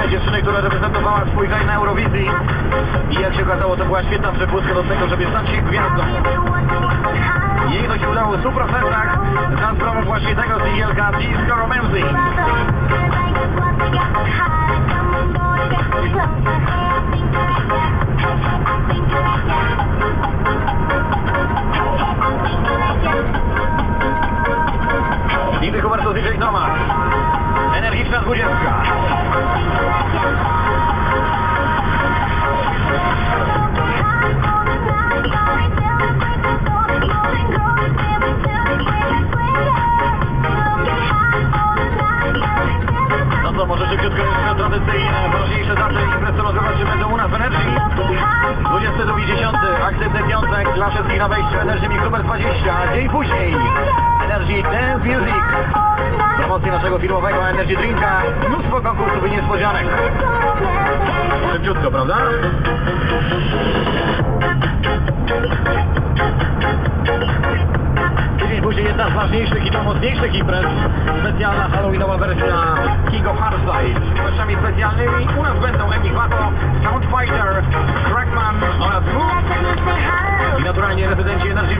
piękne dziewczyny, która reprezentowała swój kraj na Eurowizji. I jak się okazało, to była świetna przepustka do tego, żeby stać się gwiazdą. Jej to się udało w 100% za sprawą właśnie tego singielka Disco Romancy. Nigdy Huberto DJ Tomasz. Energiczna co, może szybciutko jeszcze tradycyjne, ważniejsze daty imprez, co rozgrywać się będą u nas w Energii. 22.10. Aktywny piątek dla wszystkich na wejściu Energy Microber 20. Dzień później Energy Dance Music. Promocje naszego filmowego Energy Drinka. Mnóstwo konkursów i niespodzianek. Szybciutko, prawda? Z ważniejszych i najmocniejszych imprez. Specjalna halloweenowa wersja King of Hardstyle. Meczami specjalnymi u nas będą Enigmato, Soundfighter, Crackman oraz Move i naturalnie rezydenci Energy